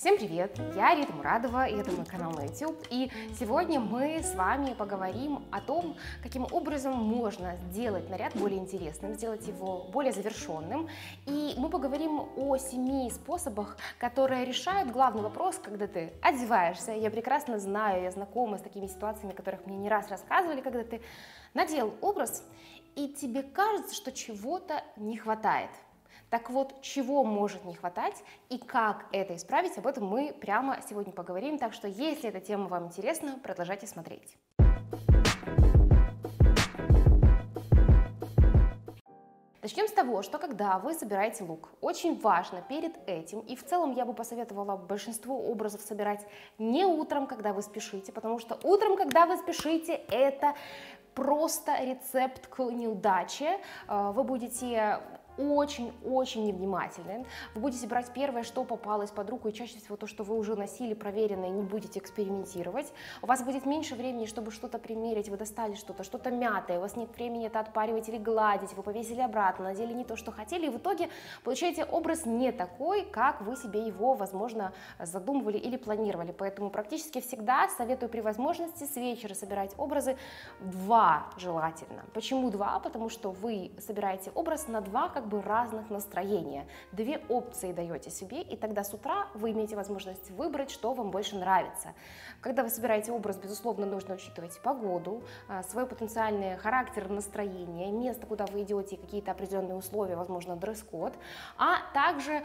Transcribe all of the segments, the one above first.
Всем привет! Я Рита Мурадова, и это мой канал на YouTube. И сегодня мы с вами поговорим о том, каким образом можно сделать наряд более интересным, сделать его более завершенным. И мы поговорим о семи способах, которые решают главный вопрос, когда ты одеваешься. Я прекрасно знаю, я знакома с такими ситуациями, о которых мне не раз рассказывали, когда ты надел образ, и тебе кажется, что чего-то не хватает – так вот, чего может не хватать и как это исправить, об этом мы прямо сегодня поговорим. Так что, если эта тема вам интересна, продолжайте смотреть. Начнем с того, что когда вы собираете лук, очень важно перед этим, и в целом я бы посоветовала большинство образов собирать не утром, когда вы спешите, потому что утром, когда вы спешите, это просто рецепт к неудаче. Э, вы будете очень-очень невнимательны. Вы будете брать первое, что попалось под руку, и чаще всего то, что вы уже носили, проверенное, не будете экспериментировать. У вас будет меньше времени, чтобы что-то примерить, вы достали что-то, что-то мятое, у вас нет времени это отпаривать или гладить, вы повесили обратно, надели не то, что хотели, и в итоге получаете образ не такой, как вы себе его, возможно, задумывали или планировали. Поэтому практически всегда советую при возможности с вечера собирать образы два желательно. Почему два? Потому что вы собираете образ на два как бы разных настроения. Две опции даете себе, и тогда с утра вы имеете возможность выбрать, что вам больше нравится. Когда вы собираете образ, безусловно, нужно учитывать погоду, а, свой потенциальный характер, настроение, место, куда вы идете, какие-то определенные условия, возможно, дресс-код, а также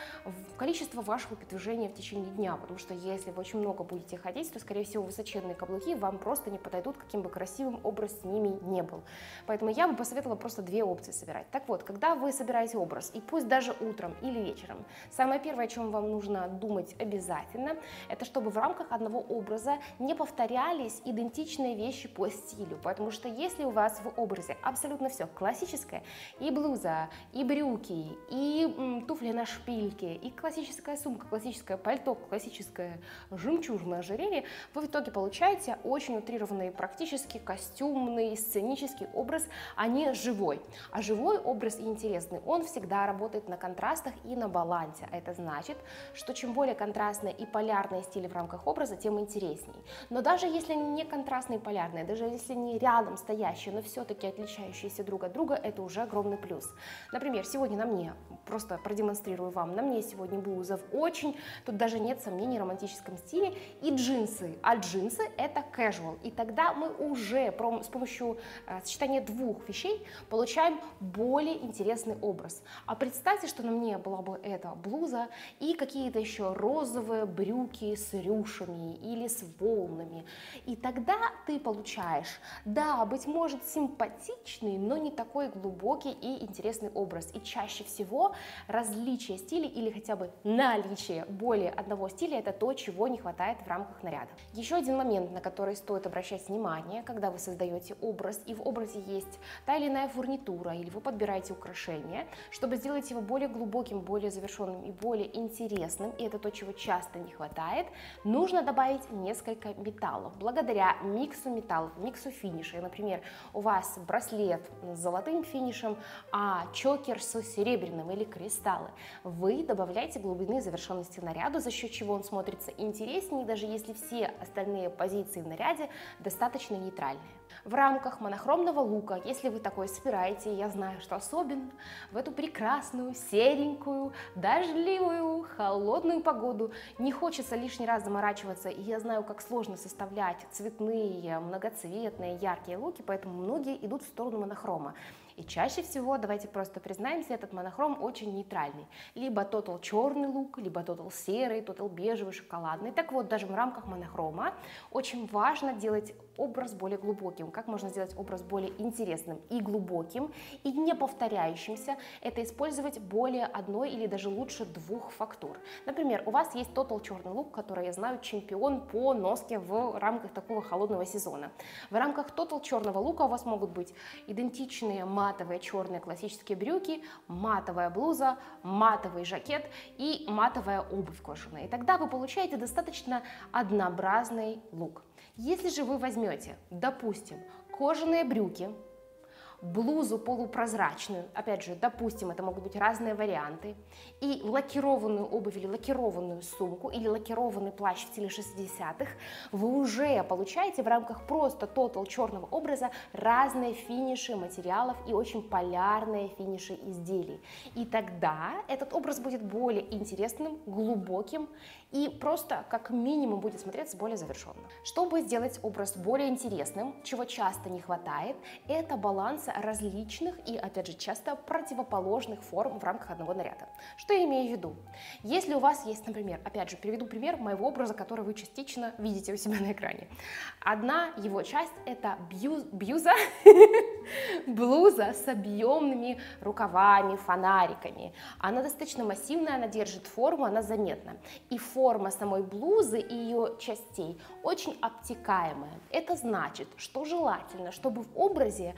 количество вашего передвижения в течение дня, потому что если вы очень много будете ходить, то, скорее всего, высоченные каблуки вам просто не подойдут, каким бы красивым образ с ними не был. Поэтому я бы посоветовала просто две опции собирать. Так вот, когда вы собираете выбирайте образ, и пусть даже утром или вечером. Самое первое, о чем вам нужно думать обязательно, это чтобы в рамках одного образа не повторялись идентичные вещи по стилю, потому что если у вас в образе абсолютно все классическое, и блуза, и брюки, и м, туфли на шпильке, и классическая сумка, классическое пальто, классическое жемчужное ожерелье, вы в итоге получаете очень утрированный практически костюмный, сценический образ, а не живой. А живой образ и интересный, он он всегда работает на контрастах и на балансе. А это значит, что чем более контрастные и полярные стили в рамках образа, тем интересней. Но даже если не контрастные и полярные, даже если они рядом стоящие, но все-таки отличающиеся друг от друга, это уже огромный плюс. Например, сегодня на мне, просто продемонстрирую вам, на мне сегодня блуза в очень, тут даже нет сомнений, романтическом стиле, и джинсы. А джинсы это casual. И тогда мы уже с помощью э, сочетания двух вещей получаем более интересный образ образ. А представьте, что на мне была бы эта блуза и какие-то еще розовые брюки с рюшами или с волнами. И тогда ты получаешь, да, быть может, симпатичный, но не такой глубокий и интересный образ. И чаще всего различие стилей или хотя бы наличие более одного стиля – это то, чего не хватает в рамках наряда. Еще один момент, на который стоит обращать внимание, когда вы создаете образ, и в образе есть та или иная фурнитура, или вы подбираете украшения, чтобы сделать его более глубоким, более завершенным и более интересным, и это то, чего часто не хватает, нужно добавить несколько металлов. Благодаря миксу металлов, миксу финишей, например, у вас браслет с золотым финишем, а чокер с серебряным или кристаллы, вы добавляете глубины завершенности наряду, за счет чего он смотрится интереснее, даже если все остальные позиции в наряде достаточно нейтральные. В рамках монохромного лука, если вы такой собираете, я знаю, что особенно в эту прекрасную, серенькую, дождливую, холодную погоду не хочется лишний раз заморачиваться, и я знаю, как сложно составлять цветные, многоцветные, яркие луки, поэтому многие идут в сторону монохрома. И чаще всего, давайте просто признаемся, этот монохром очень нейтральный. Либо тотал черный лук, либо тотал серый, тотал бежевый, шоколадный. Так вот, даже в рамках монохрома очень важно делать образ более глубоким. Как можно сделать образ более интересным и глубоким, и не повторяющимся? Это использовать более одной или даже лучше двух фактур. Например, у вас есть Total черный лук, который, я знаю, чемпион по носке в рамках такого холодного сезона. В рамках Total черного лука у вас могут быть идентичные матовые черные классические брюки, матовая блуза, матовый жакет и матовая обувь кожаная. И тогда вы получаете достаточно однообразный лук. Если же вы возьмете, допустим, кожаные брюки, блузу полупрозрачную, опять же, допустим, это могут быть разные варианты, и лакированную обувь или лакированную сумку, или лакированный плащ в стиле 60-х, вы уже получаете в рамках просто тотал черного образа разные финиши материалов и очень полярные финиши изделий. И тогда этот образ будет более интересным, глубоким и просто как минимум будет смотреться более завершенно. Чтобы сделать образ более интересным, чего часто не хватает, это баланс различных и, опять же, часто противоположных форм в рамках одного наряда. Что я имею в виду? Если у вас есть, например, опять же, приведу пример моего образа, который вы частично видите у себя на экране. Одна его часть это бью, бьюза, блуза с объемными рукавами, фонариками. Она достаточно массивная, она держит форму, она заметна. И форма самой блузы и ее частей очень обтекаемая. Это значит, что желательно, чтобы в образе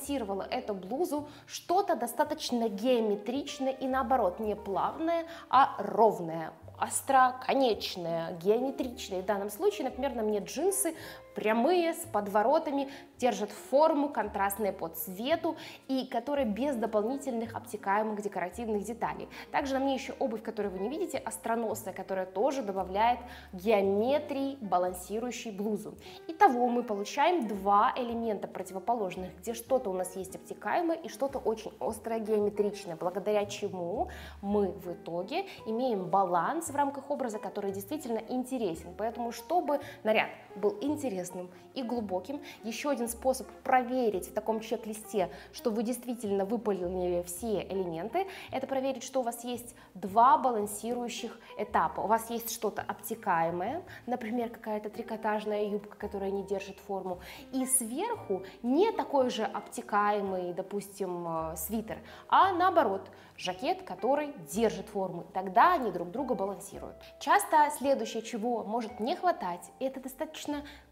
балансировала эту блузу что-то достаточно геометричное и наоборот не плавное, а ровное остроконечное, геометричное. В данном случае, например, на мне джинсы прямые, с подворотами, держат форму, контрастные по цвету и которые без дополнительных обтекаемых декоративных деталей. Также на мне еще обувь, которую вы не видите, остроносая, которая тоже добавляет геометрии, балансирующей блузу. Итого мы получаем два элемента противоположных, где что-то у нас есть обтекаемое и что-то очень острое геометричное, благодаря чему мы в итоге имеем баланс в рамках образа, который действительно интересен. Поэтому, чтобы наряд был интересным и глубоким, еще один способ проверить в таком чек-листе, что вы действительно выполнили все элементы, это проверить, что у вас есть два балансирующих этапа. У вас есть что-то обтекаемое, например, какая-то трикотажная юбка, которая не держит форму, и сверху не такой же обтекаемый, допустим, э, свитер, а наоборот, жакет, который держит форму. Тогда они друг друга балансируют. Часто следующее, чего может не хватать, это достаточно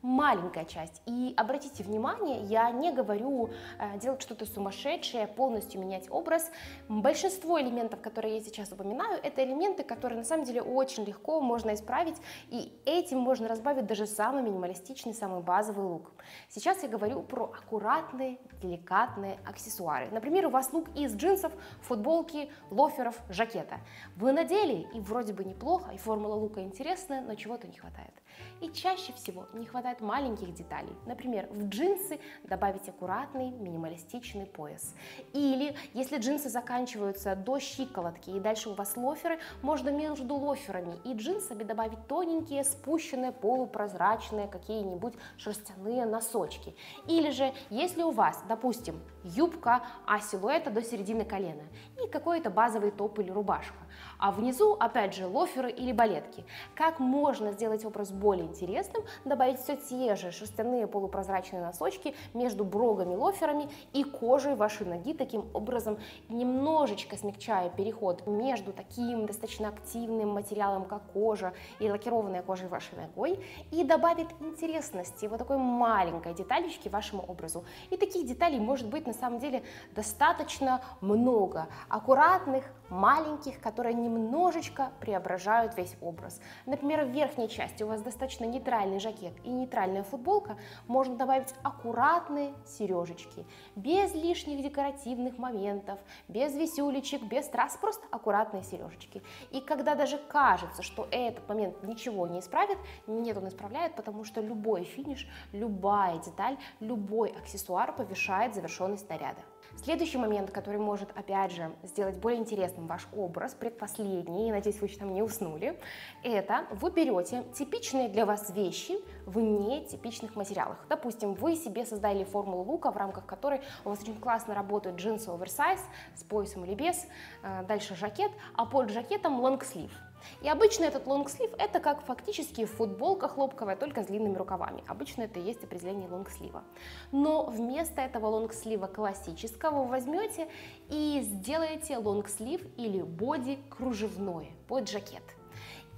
маленькая часть. И обратите внимание, я не говорю э, делать что-то сумасшедшее, полностью менять образ. Большинство элементов, которые я сейчас упоминаю, это элементы, которые на самом деле очень легко можно исправить, и этим можно разбавить даже самый минималистичный, самый базовый лук. Сейчас я говорю про аккуратные, деликатные аксессуары. Например, у вас лук из джинсов, футболки, лоферов, жакета. Вы надели, и вроде бы неплохо, и формула лука интересная, но чего-то не хватает. И чаще всего не хватает маленьких деталей. Например, в джинсы добавить аккуратный минималистичный пояс. Или если джинсы заканчиваются до щиколотки и дальше у вас лоферы, можно между лоферами и джинсами добавить тоненькие, спущенные, полупрозрачные какие-нибудь шерстяные носочки. Или же, если у вас, допустим, юбка, а силуэта до середины колена и какой-то базовый топ или рубашка, а внизу, опять же, лоферы или балетки. Как можно сделать образ более интересным? Добавить все те же шерстяные полупрозрачные носочки между брогами, лоферами и кожей вашей ноги, таким образом немножечко смягчая переход между таким достаточно активным материалом, как кожа и лакированная кожей вашей ногой, и добавит интересности, вот такой маленькой деталечки вашему образу. И таких деталей может быть на самом деле достаточно много, аккуратных, маленьких, которые немножечко преображают весь образ. Например, в верхней части у вас достаточно нейтральный жакет и нейтральная футболка, можно добавить аккуратные сережечки, без лишних декоративных моментов, без висюлечек, без трасс, просто аккуратные сережечки. И когда даже кажется, что этот момент ничего не исправит, нет, он исправляет, потому что любой финиш, любая деталь, любой аксессуар повышает завершенность наряда. Следующий момент, который может, опять же, сделать более интересным ваш образ, предпоследний, надеюсь, вы еще там не уснули, это вы берете типичные для вас вещи в нетипичных материалах. Допустим, вы себе создали формулу лука, в рамках которой у вас очень классно работают джинсы оверсайз с поясом или без, э, дальше жакет, а под жакетом лонгслив. И обычно этот лонгслив это как фактически футболка хлопковая, только с длинными рукавами. Обычно это и есть определение лонгслива. Но вместо этого лонгслива классического вы возьмете и сделаете лонгслив или боди кружевное под жакет.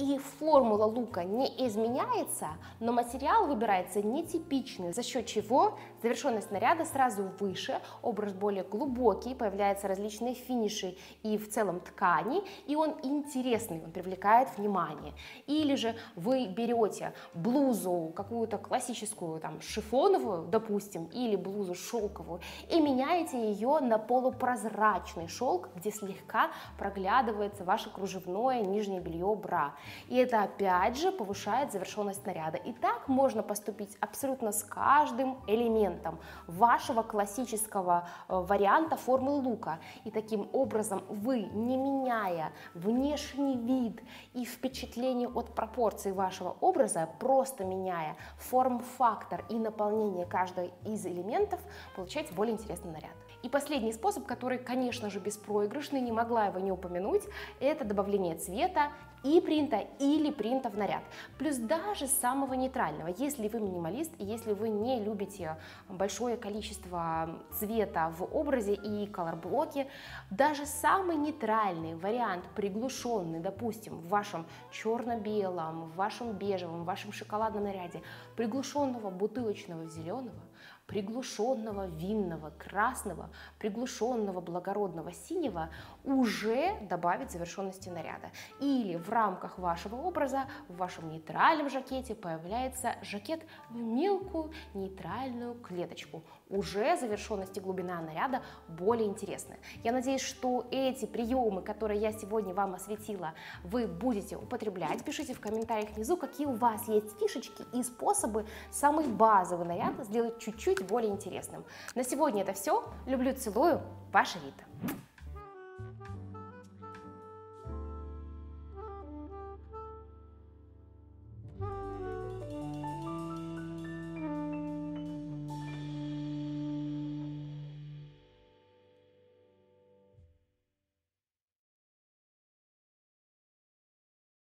И формула лука не изменяется, но материал выбирается нетипичный, за счет чего завершенность наряда сразу выше, образ более глубокий, появляются различные финиши и в целом ткани, и он интересный, он привлекает внимание. Или же вы берете блузу какую-то классическую, там, шифоновую, допустим, или блузу шелковую, и меняете ее на полупрозрачный шелк, где слегка проглядывается ваше кружевное нижнее белье бра. И это опять же повышает завершенность наряда. И так можно поступить абсолютно с каждым элементом вашего классического э, варианта формы лука. И таким образом вы, не меняя внешний вид и впечатление от пропорций вашего образа, просто меняя форм-фактор и наполнение каждого из элементов, получаете более интересный наряд. И последний способ, который, конечно же, беспроигрышный, не могла его не упомянуть, это добавление цвета и принта или принта в наряд. Плюс даже самого нейтрального. Если вы минималист если вы не любите большое количество цвета в образе и колор-блоки, даже самый нейтральный вариант, приглушенный, допустим, в вашем черно-белом, в вашем бежевом, в вашем шоколадном наряде, приглушенного бутылочного зеленого, приглушенного винного красного, приглушенного благородного синего уже добавить завершенности наряда. Или в рамках вашего образа в вашем нейтральном жакете появляется жакет в мелкую нейтральную клеточку. Уже завершенность и глубина наряда более интересны. Я надеюсь, что эти приемы, которые я сегодня вам осветила, вы будете употреблять. Пишите в комментариях внизу, какие у вас есть фишечки и способы самый базовый наряд сделать чуть-чуть более интересным. На сегодня это все. Люблю, целую. Ваша Рита.